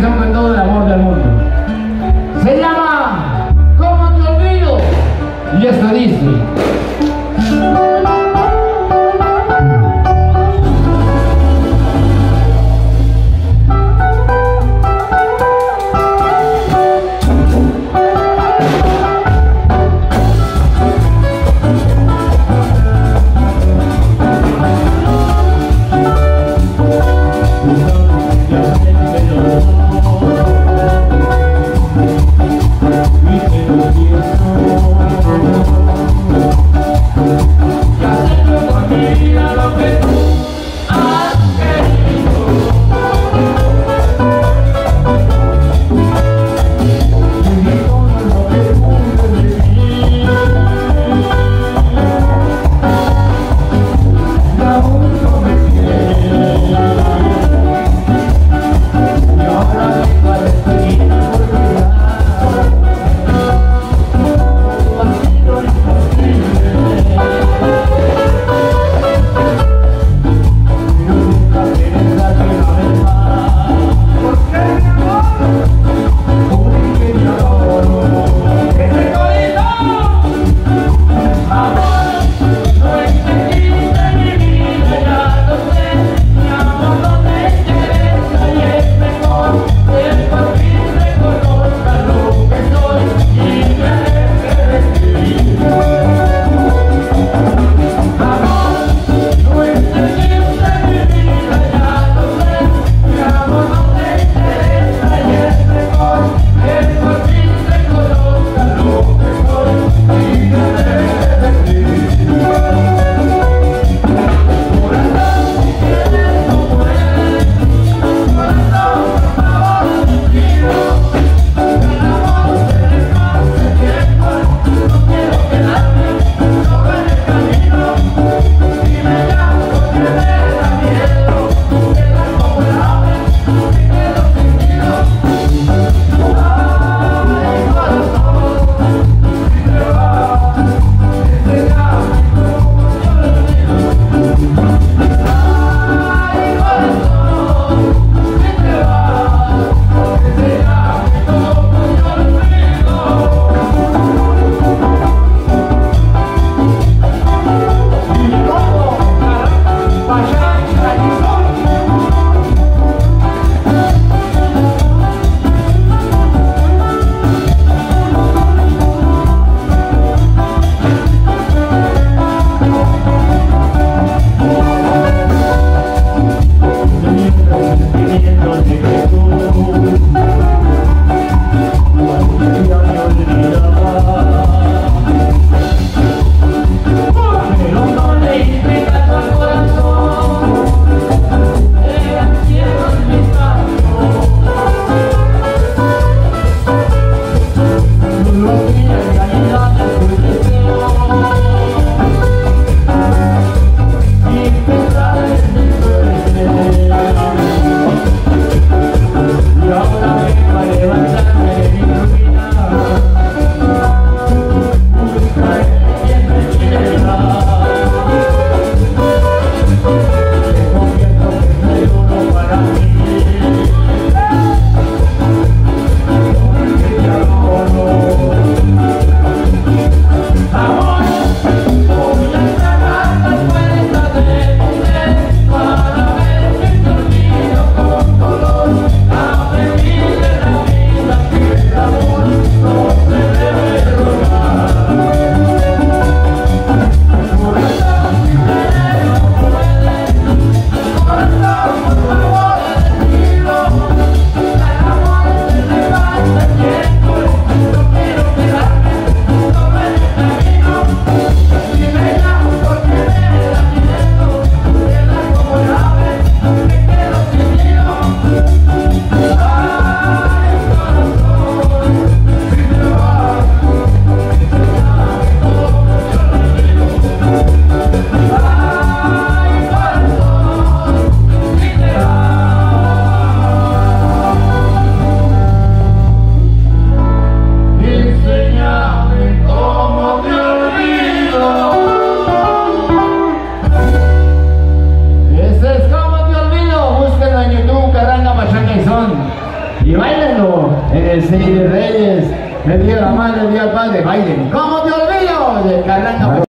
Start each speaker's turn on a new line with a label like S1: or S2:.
S1: guys, I'm gonna 6 de Reyes, día de la madre, el día del padre, bailen. ¿Cómo te olvido? De Carranca.